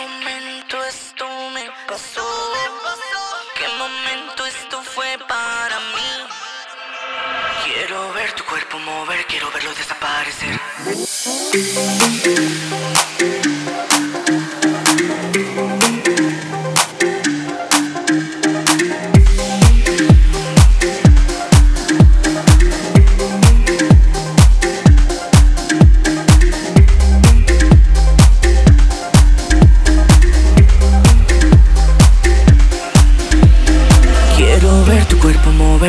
momento esto me pasó? ¿Qué momento esto fue para mí? Quiero ver tu cuerpo mover, quiero verlo desaparecer.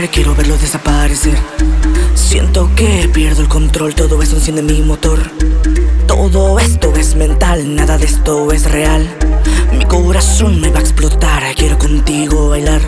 Quiero verlo desaparecer. Siento que pierdo el control, todo eso enciende mi motor. Todo esto es mental, nada de esto es real. Mi corazón me va a explotar, quiero contigo bailar.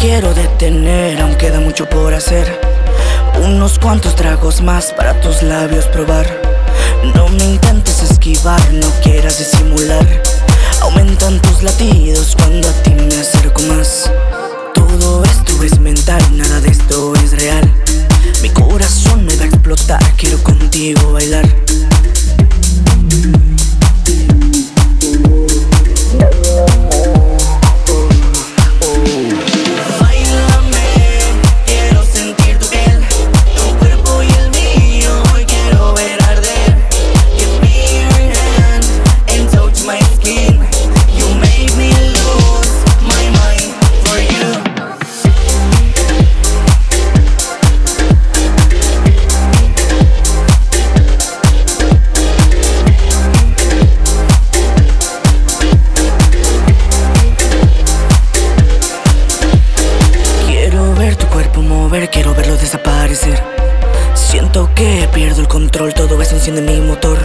Quiero detener, aún queda mucho por hacer. Unos cuantos tragos más para tus labios probar. No me intentes esquivar, no quieras disimular. Aumentan tus latidos cuando a ti me acerco más. Todo esto es mental, nada de esto es real. Mi corazón me va a explotar, quiero contigo bailar. quiero verlo desaparecer. Siento que pierdo el control, todo eso enciende mi motor.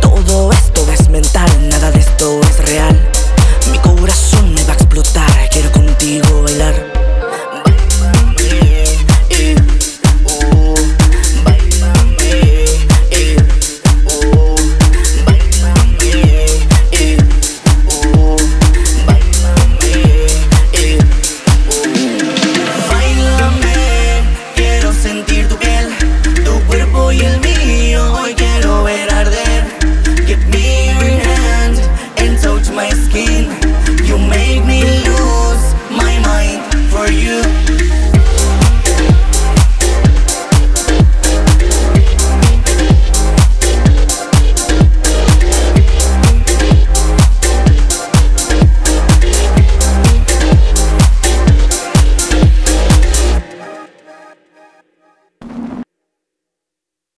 Todo eso